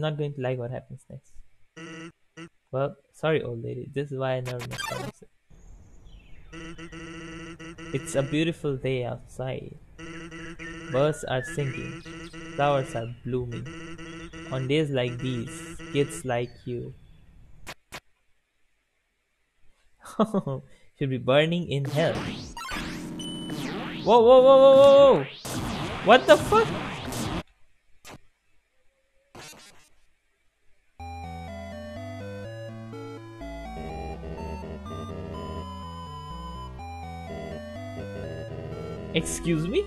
not going to like what happens next. Well, sorry, old lady. This is why I never make promises. It's a beautiful day outside. Birds are singing. Flowers are blooming. On days like these, kids like you should be burning in hell. Whoa, whoa, whoa, whoa, whoa, whoa! What the fuck? Excuse me?